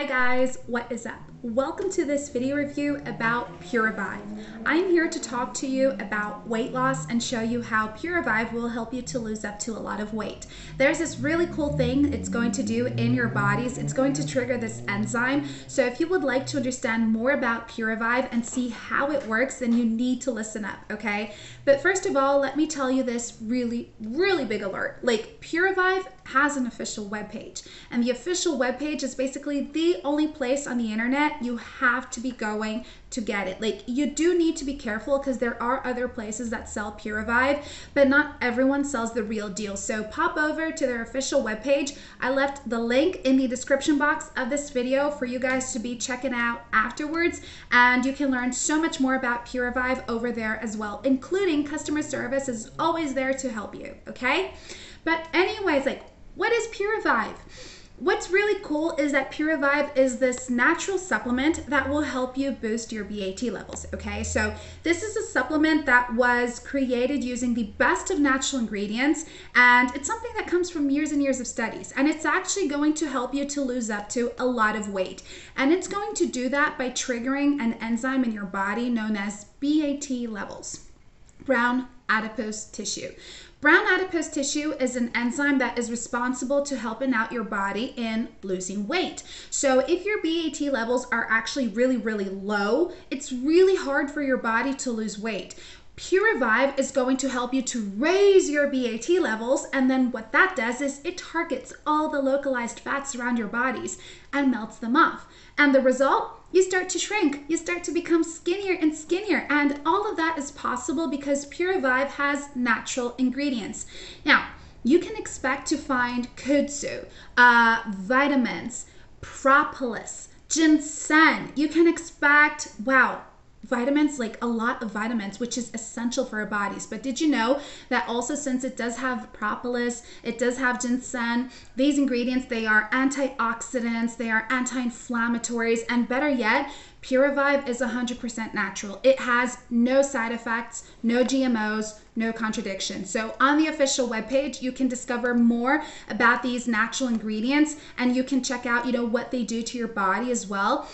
Hi guys, what is up? Welcome to this video review about Puravive. I'm here to talk to you about weight loss and show you how Puravive will help you to lose up to a lot of weight. There's this really cool thing it's going to do in your bodies. It's going to trigger this enzyme. So if you would like to understand more about Puravive and see how it works, then you need to listen up, okay? But first of all, let me tell you this really, really big alert. Like Puravive has an official webpage and the official webpage is basically the only place on the internet you have to be going to get it. Like you do need to be careful because there are other places that sell Puravive, but not everyone sells the real deal. So pop over to their official webpage. I left the link in the description box of this video for you guys to be checking out afterwards. And you can learn so much more about Puravive over there as well, including customer service is always there to help you. Okay. But anyways, like what is Puravive? What's really cool is that Puravive is this natural supplement that will help you boost your BAT levels, okay? So this is a supplement that was created using the best of natural ingredients and it's something that comes from years and years of studies and it's actually going to help you to lose up to a lot of weight. And it's going to do that by triggering an enzyme in your body known as BAT levels, brown adipose tissue. Brown adipose tissue is an enzyme that is responsible to helping out your body in losing weight. So if your BAT levels are actually really, really low, it's really hard for your body to lose weight. Puravive is going to help you to raise your BAT levels, and then what that does is it targets all the localized fats around your bodies and melts them off. And the result? You start to shrink, you start to become skinnier and skinnier, and all of that is possible because Puravive has natural ingredients. Now, you can expect to find kudzu, uh, vitamins, propolis, ginseng. You can expect, wow, vitamins, like a lot of vitamins, which is essential for our bodies. But did you know that also since it does have propolis, it does have ginseng, these ingredients, they are antioxidants, they are anti-inflammatories, and better yet, Puravive is 100% natural. It has no side effects, no GMOs, no contradictions. So on the official webpage, you can discover more about these natural ingredients and you can check out, you know, what they do to your body as well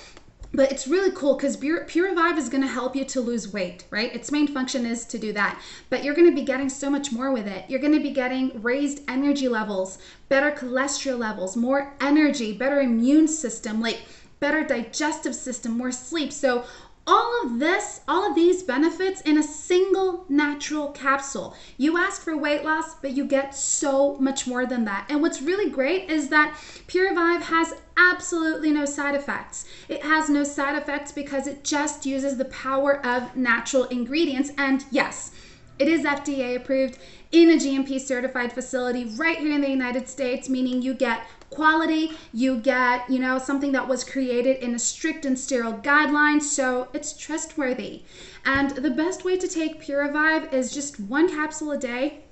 but it's really cool because Puravive is going to help you to lose weight, right? Its main function is to do that. But you're going to be getting so much more with it. You're going to be getting raised energy levels, better cholesterol levels, more energy, better immune system, like better digestive system, more sleep. So all of this, all of these benefits in a single natural capsule. You ask for weight loss, but you get so much more than that. And what's really great is that Puravive has absolutely no side effects. It has no side effects because it just uses the power of natural ingredients. And yes, it is FDA approved in a GMP certified facility right here in the United States, meaning you get quality, you get, you know, something that was created in a strict and sterile guidelines, so it's trustworthy. And the best way to take Puravive is just one capsule a day.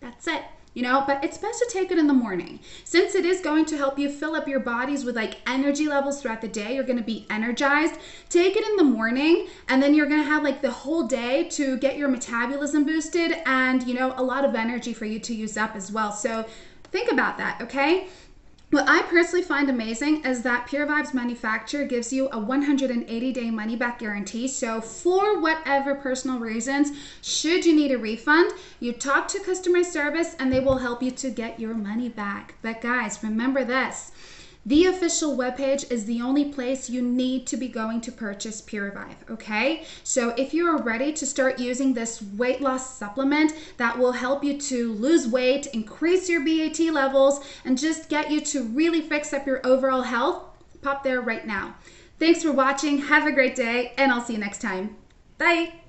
That's it you know but it's best to take it in the morning since it is going to help you fill up your bodies with like energy levels throughout the day you're going to be energized take it in the morning and then you're going to have like the whole day to get your metabolism boosted and you know a lot of energy for you to use up as well so think about that okay what I personally find amazing is that Puravive's manufacturer gives you a 180 day money back guarantee. So, for whatever personal reasons, should you need a refund, you talk to customer service and they will help you to get your money back. But, guys, remember this the official webpage is the only place you need to be going to purchase Puravive, okay? So if you are ready to start using this weight loss supplement that will help you to lose weight, increase your BAT levels, and just get you to really fix up your overall health, pop there right now. Thanks for watching. Have a great day, and I'll see you next time. Bye.